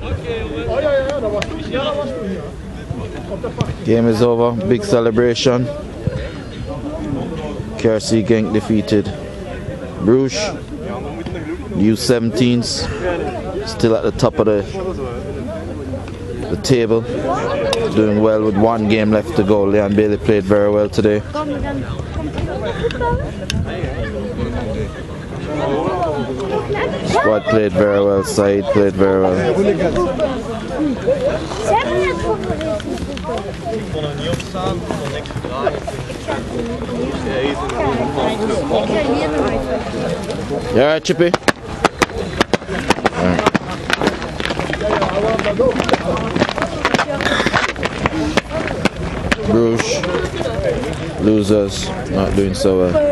Oye, oye, oye, oye, oye, oye, oye, oye, Game is over. Big celebration. KRC Genk defeated Bruges. U17s still at the top of the the table. Doing well with one game left to go. Leon Bailey played very well today. Squad played very well. Said played very well. You alright, Chippy? Losers, not doing so well.